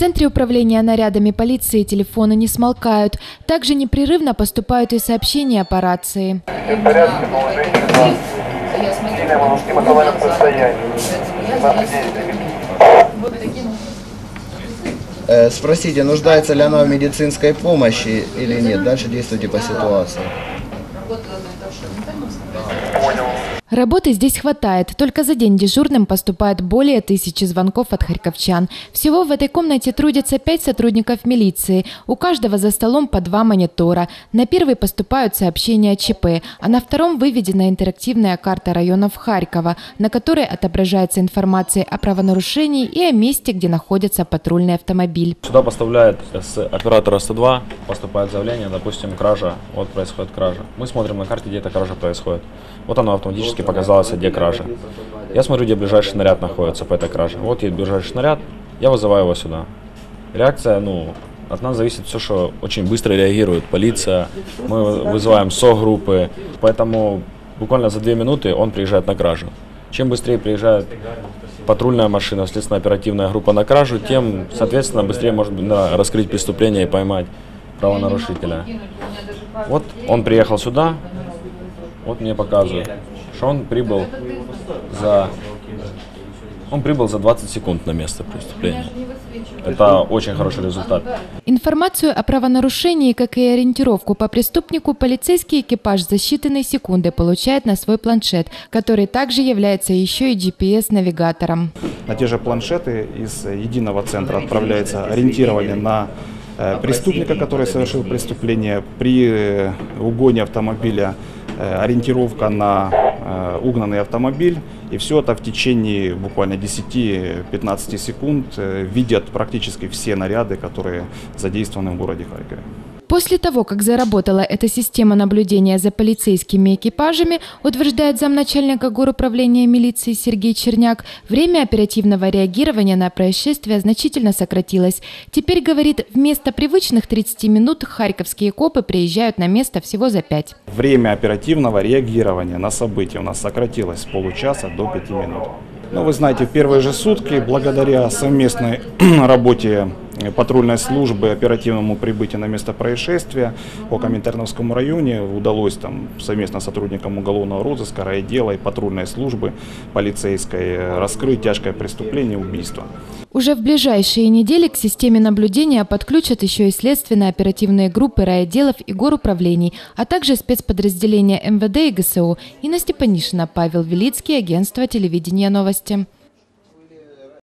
центре управления нарядами полиции телефоны не смолкают. Также непрерывно поступают и сообщения по рации. Э, Спросите, нуждается ли она в медицинской помощи или нет. Дальше действуйте по ситуации. Работы здесь хватает. Только за день дежурным поступает более тысячи звонков от харьковчан. Всего в этой комнате трудятся пять сотрудников милиции. У каждого за столом по два монитора. На первый поступают сообщения о ЧП, а на втором выведена интерактивная карта районов Харькова, на которой отображается информация о правонарушении и о месте, где находится патрульный автомобиль. Сюда поставляет с оператора 102, поступает заявление, допустим, кража, вот происходит кража. Мы смотрим на карте, где эта кража происходит. Вот оно автоматически показалось, где кража. Я смотрю, где ближайший снаряд находится по этой краже. Вот есть ближайший снаряд, я вызываю его сюда. Реакция, ну, от нас зависит все, что очень быстро реагирует полиция. Мы вызываем СО-группы, поэтому буквально за две минуты он приезжает на кражу. Чем быстрее приезжает патрульная машина, следственно-оперативная группа на кражу, тем, соответственно, быстрее можно да, раскрыть преступление и поймать правонарушителя. Вот он приехал сюда, вот мне показывают, что он прибыл за... Он прибыл за 20 секунд на место преступления. Это очень хороший результат. Информацию о правонарушении, как и ориентировку по преступнику, полицейский экипаж за считанные секунды получает на свой планшет, который также является еще и GPS-навигатором. На те же планшеты из единого центра отправляется ориентирование на э, преступника, который совершил преступление. При э, угоне автомобиля ориентировка на э, угнанный автомобиль. И все это в течение буквально 10-15 секунд э, видят практически все наряды, которые задействованы в городе Харькове. После того, как заработала эта система наблюдения за полицейскими экипажами, утверждает замначальника горуправления милиции Сергей Черняк, время оперативного реагирования на происшествие значительно сократилось. Теперь, говорит, вместо привычных 30 минут харьковские копы приезжают на место всего за 5. Время оперативного реагирования на события у нас сократилось с получаса до 5 минут. Ну, вы знаете, в первые же сутки, благодаря совместной работе патрульной службы, оперативному прибытию на место происшествия по Коминтерновскому районе удалось там совместно с сотрудникам уголовного розыска, райдела и патрульной службы полицейской раскрыть тяжкое преступление убийства. Уже в ближайшие недели к системе наблюдения подключат еще и следственно-оперативные группы райотделов и горуправлений, а также спецподразделения МВД и ГСУ. Инна Степанишина, Павел Велицкий, агентство телевидения новости.